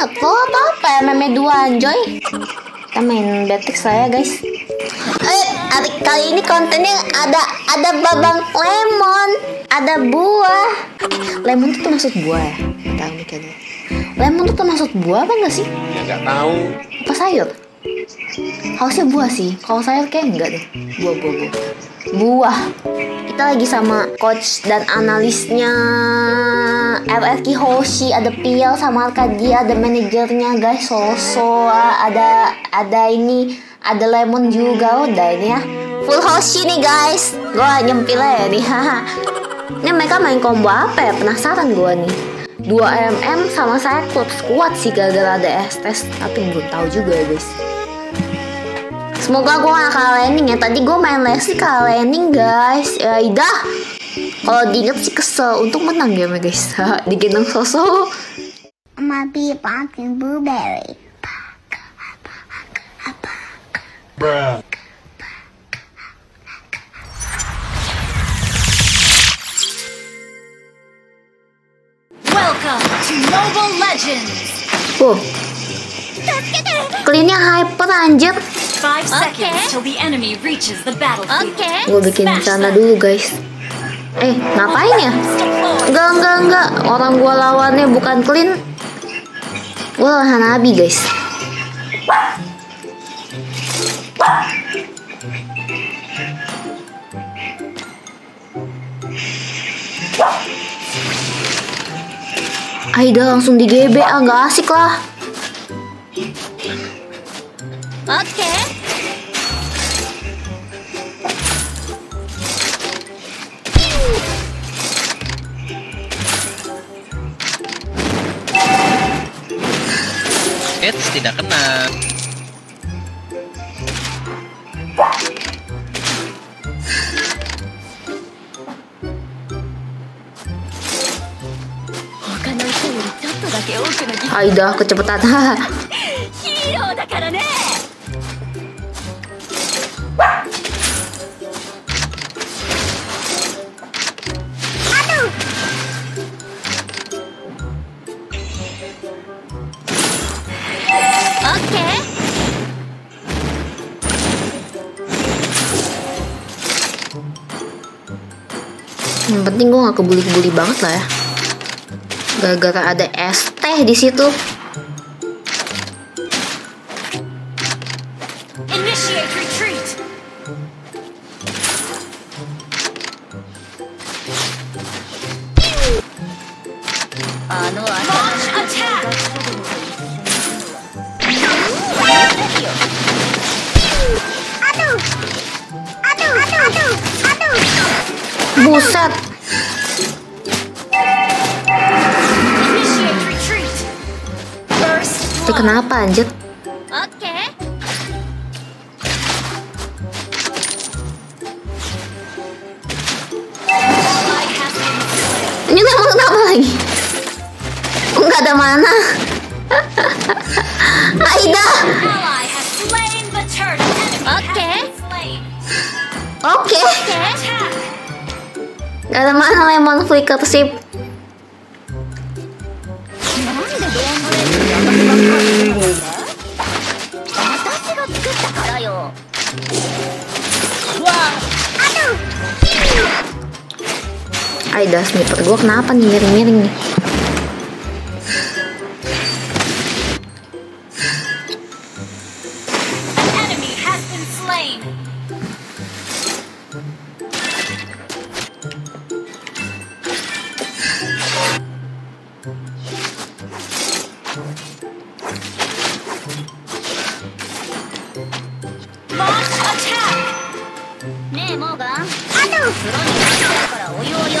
inget lo apa apa meme dua anjoy kita main Betix lah ya guys. Eh hari- kali ini kontennya ada ada babang lemon. Ada buah. Lemon tuh termasuk buah ya? Tahu kayaknya. Lemon tuh termasuk buah apa enggak sih? Ya nggak tahu. apa sayur? Harusnya buah sih. Kalau sayur kayak enggak deh. Buah buah buah. Buah. Kita lagi sama coach dan analisnya RRQ Hoshi ada Piel sama Arkadia ada manajernya guys Soso ada ada ini ada Lemon juga udah ini ya. Full Hoshi nih guys. Gua nyempil ya nih ini mereka main combo apa ya? Penasaran gua nih. 2 mm sama saya klub kuat sih gara-gara ada S-test tapi belum tahu juga ya guys. Semoga gue gak kalah landing ya. Tadi gue main Leslie kalah landing guys. Ya idah Kalau diinget sih kesel Untuk menang ya guys Digendong sosok be pumpkin blueberry. Bruh. Welcome to Mobile Legends. Wow Cleannya hyper anjir Five seconds till the enemy reaches the battlefield. Gue bikin sana dulu guys Eh ngapain ya. Enggak enggak enggak Orang gue lawannya bukan clean Gue lawan Hanabi guys Aida langsung di GB nggak asik lah Okay. Eits, tidak kena. Aida kecepatan Yang penting gue gak kebuli-kebuli banget lah ya. Gara-gara ada es teh di situ. Buset, kenapa anjir? Okay. been Ini emang kenapa lagi? Enggak ada mana. Aida, oke. Attack. Gak ada mana lemon flicker sip. Aida sniper gue kenapa nih miring-miring nih? An enemy has been slain. Launch attack. ねえモーガンあと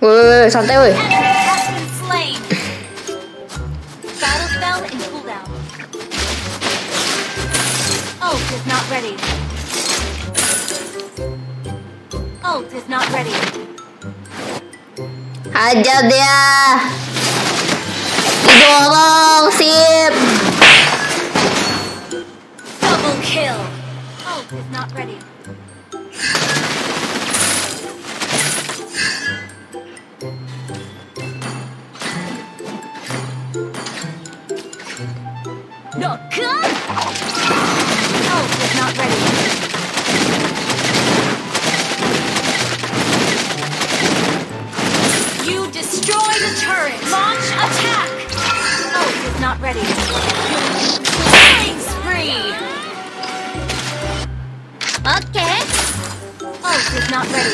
Woi, santai woi. Enemy has been slain. Battle spell in cooldown. Ult is not ready. Ult is not ready. Hajar dia. Didorong, sip. Double kill. Ult is not ready.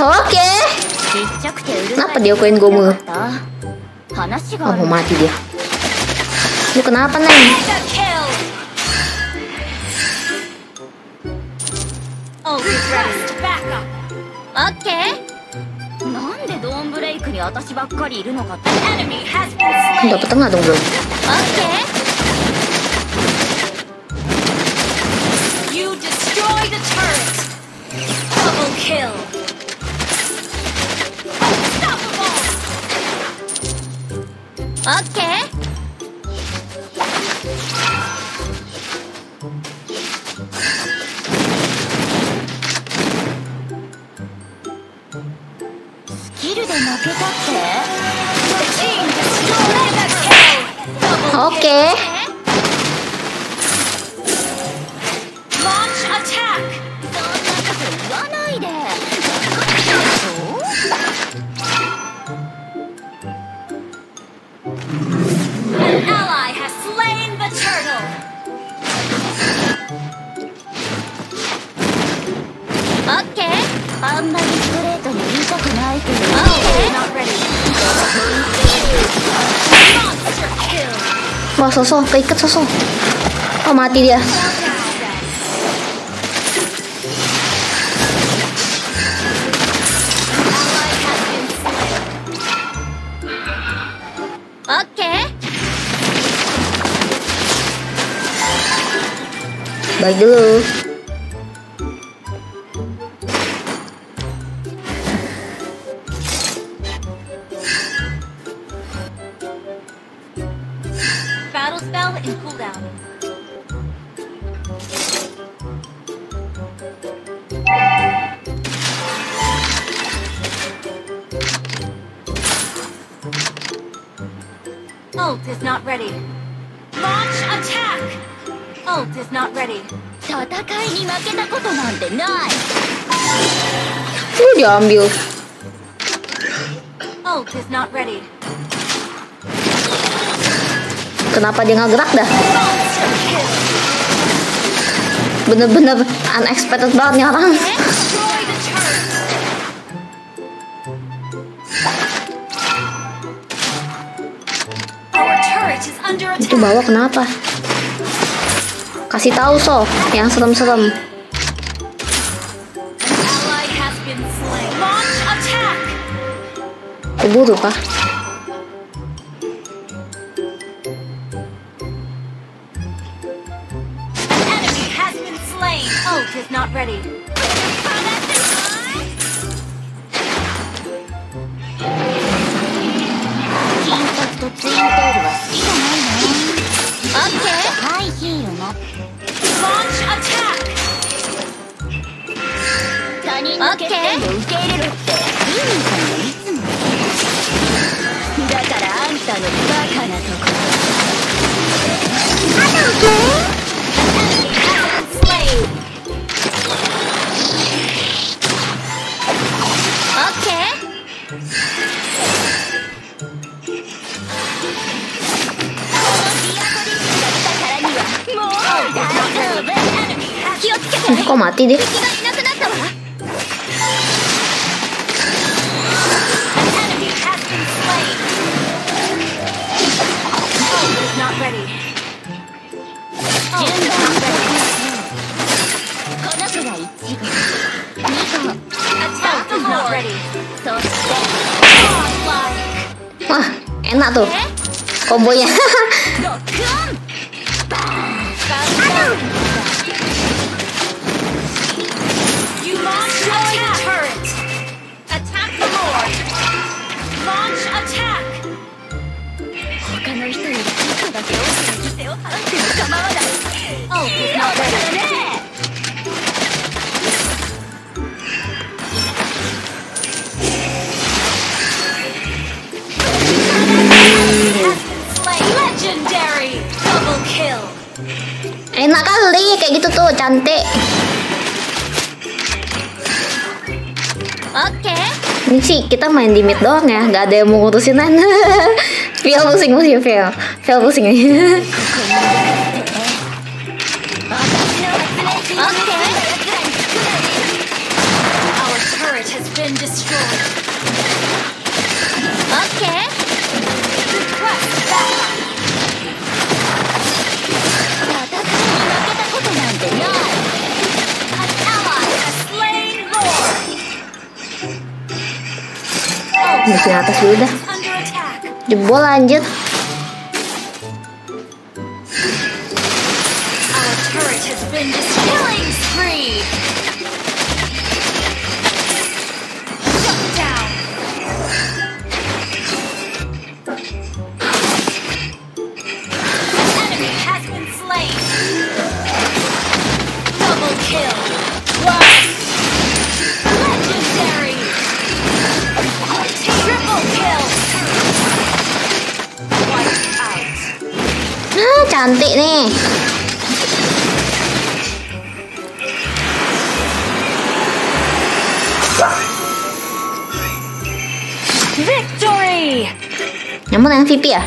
Oke. ちっちゃくてうるさい Kenapa dia koin gomu? 話が Oh, ある mau mati dia. Lu kenapa, Neng? Mega kill. Ult is ready. Back up. オッケーなんでドーンブレイクに私ばっかりいるのかって Enemy has been slain. Dapat tengah dong belum? オッケー You destroyed a turret. Double kill. オッケー。オッケー オッケーあんまりストレートに言いたくないけど Ult is not ready. Monster kill. Wah, sosok, keikat sosok. Oh, mati dia. Ally has been slain. オッケー Balik dulu. Ult is not ready. Launch attack! Ult is not ready. 戦いに負けたことなんてない Lu diambil. Ult is not ready. Kenapa dia nggak gerak dah? Monster kill! Bener-bener unexpected banget nih orang. Itu bawa kenapa? Kasih tahu so, yang serem-serem. Keburu kah? Not ready. Launch attack! 他人の欠点を受け入れろってリさんがいつもだからあんたのバカなとこ kok mati deh Wah, enak tuh kombonya. gitu tuh cantik Oke. Okay. Ini sih kita main di mid doang ya, nggak ada yang mau ngutusin Feel pusing pusing feel, feel pusing. Misi atas dulu dah. Jebol lanjut. Còn tệ nè Victory! 能不能 PB 啊？